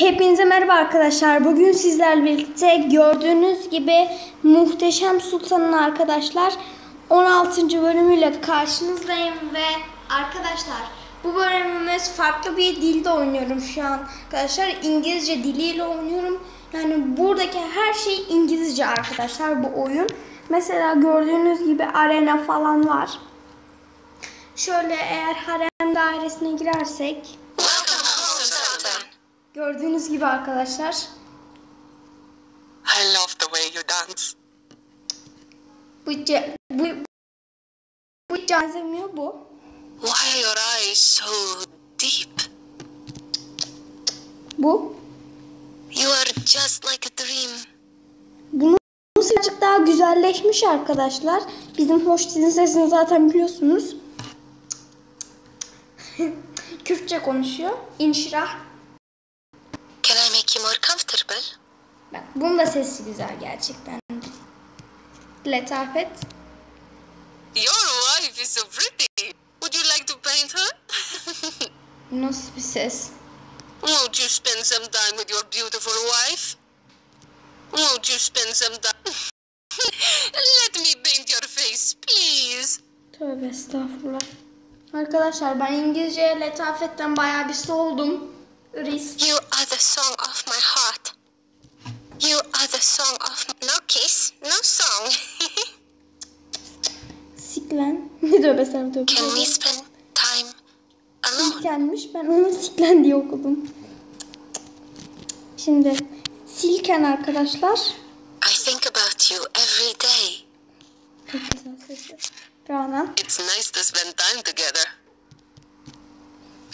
Hepinize merhaba arkadaşlar. Bugün sizlerle birlikte gördüğünüz gibi Muhteşem Sultan'ın arkadaşlar 16. bölümüyle karşınızdayım ve arkadaşlar bu bölümümüz farklı bir dilde oynuyorum şu an. Arkadaşlar İngilizce diliyle oynuyorum. Yani buradaki her şey İngilizce arkadaşlar bu oyun. Mesela gördüğünüz gibi arena falan var. Şöyle eğer harem dairesine girersek. Gördüğünüz gibi arkadaşlar I love the way you dance. Bu ce- bu bu hiç benzemiyor bu. Why your eyes so deep? Bu. You are just like a dream. Bunun birazcık daha güzelleşmiş arkadaşlar. Bizim hoş sizin sesini zaten biliyorsunuz. Kürtçe konuşuyor. İnşirah. Can I make you more comfortable? Bak bunun da sesi güzel gerçekten. Letafet. Your wife is so pretty. Would you like to paint her? Nasıl bir ses? Won't you spend some time with your beautiful wife? Won't you spend some time? Let me paint your face, please. Tövbe estağfurullah. Arkadaşlar ben İngilizce letafetten bayağı bir soğudum. Risk. You are the song of my heart. You are the song of no kiss, no song. Siklen. Ne tövbe estağfurullah. tövbe Can we spend time alone? Silkenmiş. Ben onu Siklen diye okudum. Şimdi Silken arkadaşlar. I think about you every day. Çok güzel sesi. Rana. It's nice to spend time together.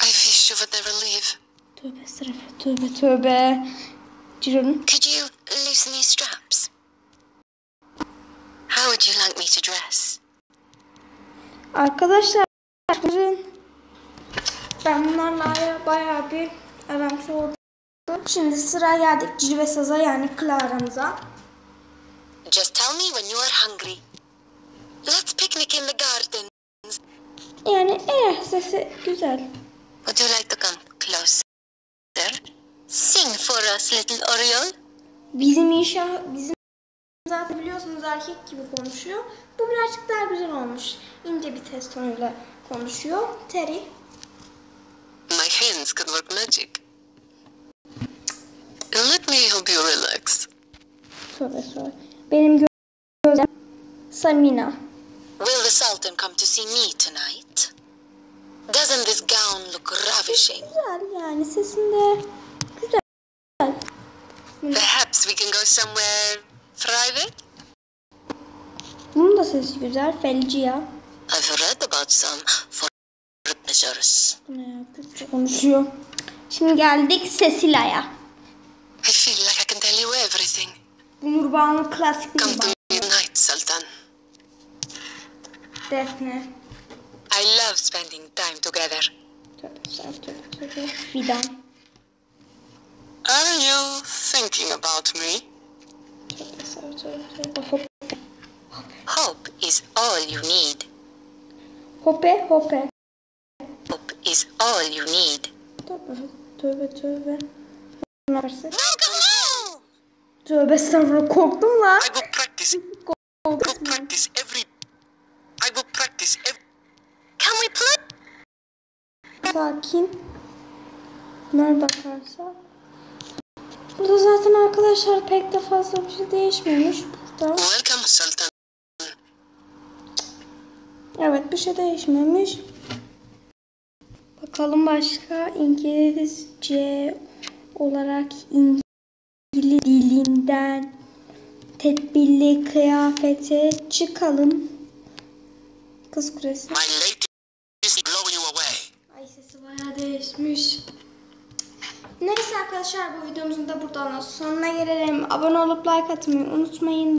I wish you would never leave. Tövbe estağfurullah. Tövbe tövbe. Ciron. Could you loosen these straps? How would you like me to dress? Arkadaşlar bunların- ben bunlarla bayağı bir aram oldu. Şimdi sıra geldik Cilve Saz'a yani Clara'mıza. Just tell me when you are hungry. Let's picnic in the garden. Yani eh sesi güzel. Would you like to come closer? Sing for us, little Oriole. Bizim inşa bizim zaten biliyorsunuz erkek gibi konuşuyor. Bu birazcık daha güzel olmuş. İnce bir ses tonuyla konuşuyor. Terry. My hands can work magic. Let me help you relax. Tövbe tövbe. Benim gö- gözüm Samina. Will the Sultan come to see me tonight? Doesn't this gown look ravishing? Güzel yani sesinde güzel. Perhaps we can go somewhere private? Bunun da sesi güzel. Felcia. I've read about some for pleasures. Bu ne ya? Kürtçe konuşuyor. Şimdi geldik Cecilia'ya. I feel like I can tell you everything. Bu Nurbağ'ın klasik Come Nurbağ. to tonight, Sultan. Defne. I love spending time together. Fidan. Are you thinking about me? Hope is all you need. Hope hope. Hope is all you need. Tövbe tövbe home! Tövbe estağfurullah korktum lan. I go practice. Go Korktum. practice every. I go practice every. Can we play? Sakin. Bunlar bakarsa. Burada zaten arkadaşlar pek de fazla bir şey değişmemiş burada. Welcome, Sultan. Evet bir şey değişmemiş. Bakalım başka İngilizce olarak İngiliz dilinden tedbirli kıyafete çıkalım. Kız kulesi. My ladies blow you away. Ay sesi bayağı değişmiş. Arkadaşlar bu videomuzun da buradan sonuna gelelim. Abone olup like atmayı unutmayın.